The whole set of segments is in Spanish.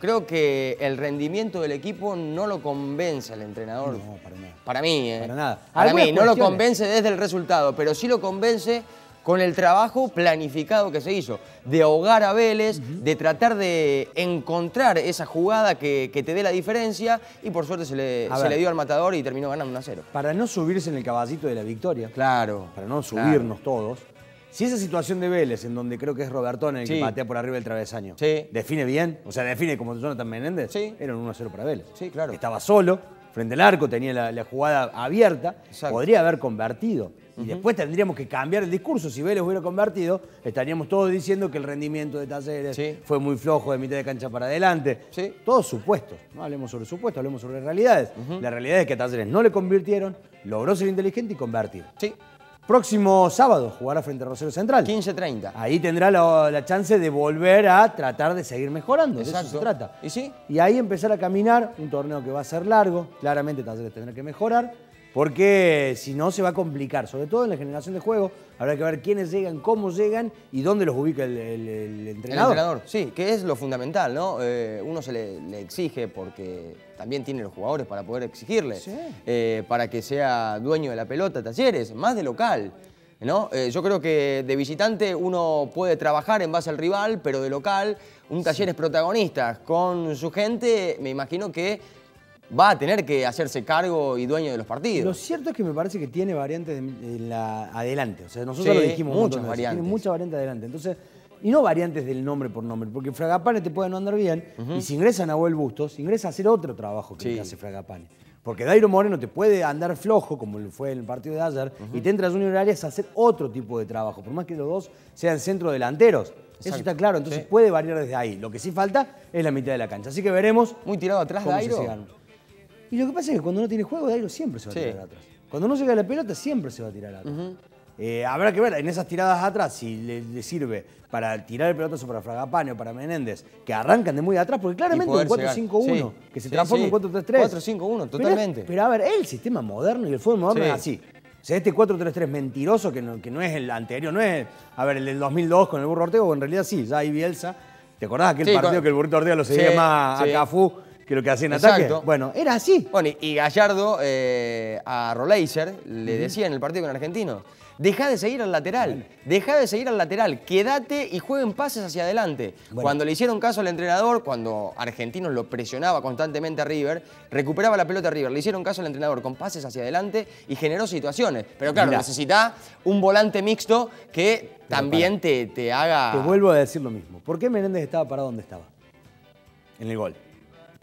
creo que el rendimiento del equipo no lo convence al entrenador. No, para nada. Para mí, ¿eh? Para nada. Para mí, no lo convence desde el resultado, pero sí lo convence con el trabajo planificado que se hizo, de ahogar a Vélez, de tratar de encontrar esa jugada que, que te dé la diferencia y por suerte se le, se le dio al matador y terminó ganando 1 a 0. Para no subirse en el caballito de la victoria, Claro. para no claro. subirnos todos, si esa situación de Vélez, en donde creo que es Robertón el Sí. que patea por arriba del travesaño, Sí. define bien, o sea, define como Jonathan Menéndez, Sí. era un 1-0 para Vélez. Sí, claro. Estaba solo, frente al arco, tenía la, la jugada abierta, Exacto. podría haber convertido. Y después tendríamos que cambiar el discurso. Si Vélez hubiera convertido, estaríamos todos diciendo que el rendimiento de Talleres Sí. fue muy flojo de mitad de cancha para adelante. Sí. Todos supuestos. No hablemos sobre supuestos, hablemos sobre realidades. La realidad es que a Talleres no le convirtieron, logró ser inteligente y convertir. Sí, Próximo sábado jugará frente a Rosario Central. 15-30. Ahí tendrá la, la chance de volver a tratar de seguir mejorando. De eso Exacto. se trata. ¿Y sí? Y ahí empezar a caminar, un torneo que va a ser largo. Claramente Talleres tendrá que mejorar. Porque si no se va a complicar, sobre todo en la generación de juego. Habrá que ver quiénes llegan, cómo llegan y dónde los ubica el, el- el El entrenador. entrenador, sí, que es lo fundamental, ¿no? Eh, uno se le, le exige porque también tiene los jugadores para poder exigirle, Sí. eh, para que sea dueño de la pelota, talleres, más de local. ¿no? Eh, yo creo que de visitante uno puede trabajar en base al rival, pero de local, un talleres protagonista con su gente, me imagino que va a tener que hacerse cargo y dueño de los Lo partidos. cierto es que me parece que tiene variantes la, adelante. O sea, nosotros Sí, lo dijimos muchas variantes. Tiene muchas variantes adelante. Entonces, y no variantes del nombre por nombre, porque Fragapane te puede no andar bien, y si ingresa Nahuel Bustos, ingresa a hacer otro trabajo que, Sí. que hace Fragapane. Porque Dairo Moreno te puede andar flojo, como lo fue en el partido de ayer, y te entra Junior Arias a hacer otro tipo de trabajo, por más que los dos sean centro delanteros. Eso está claro, entonces Sí. puede variar desde ahí. Lo que sí falta es la mitad de la cancha. Así que veremos Muy tirado atrás Dairo. Y lo que pasa es que cuando uno tiene juego, Dairo siempre se va Sí. a tirar atrás. Cuando no llega a la pelota, siempre se va a tirar atrás. Eh, habrá que ver en esas tiradas atrás si le, le sirve para tirar el pelotazo para Fragapane o para Menéndez, que arrancan de muy atrás, porque claramente un 4-5-1, llegar. Sí. que se Sí, transforma sí. en 4-3-3. 4-5-1, Pero totalmente. es- Pero, a ver, el sistema moderno y el fútbol moderno Sí. es así. O sea, este 4-3-3 mentiroso, que no, que no es el anterior, no es, a ver, el del 2002 con el Burro Ortega, o en realidad sí, ya hay Bielsa. ¿Te acordás aquel Sí, partido con- que el Burrito Ortega lo seguía Sí, más sí. a Cafú que lo que hacía en ataque? Exacto. Bueno, era así. Bueno, y Gallardo eh, a Roleiser le decía en el partido con Argentino, deja de seguir al lateral, deja de seguir al lateral, quédate y jueguen pases hacia adelante. Bueno. Cuando le hicieron caso al entrenador, cuando Argentinos lo presionaba constantemente a River, recuperaba la pelota a River, le hicieron caso al entrenador con pases hacia adelante y generó situaciones. Pero claro, Mirá. necesita un volante mixto que también te, te haga... Te vuelvo a decir lo mismo. ¿Por qué Menéndez estaba parado donde estaba? En el gol.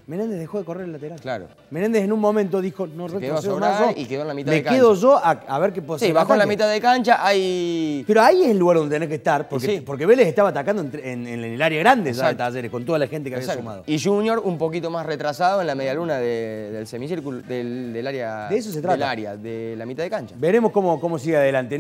Menéndez dejó de correr el lateral. Claro. Menéndez en un momento dijo, no retrocedo más yo, y quedó en la mitad me de cancha. quedo yo a, a ver qué puedo hacer Sí, bajó en la ataque". mitad de cancha, hay... Pero ahí es el lugar donde tenés que estar, porque, Sí. porque Vélez estaba atacando en, en- en el área grande de. Talleres, con toda la gente que había Exacto. sumado. Y Junior un poquito más retrasado en la medialuna de- del semicírculo, del, del área. De eso se Del trata. área, de la mitad de cancha. Veremos cómo, cómo sigue adelante.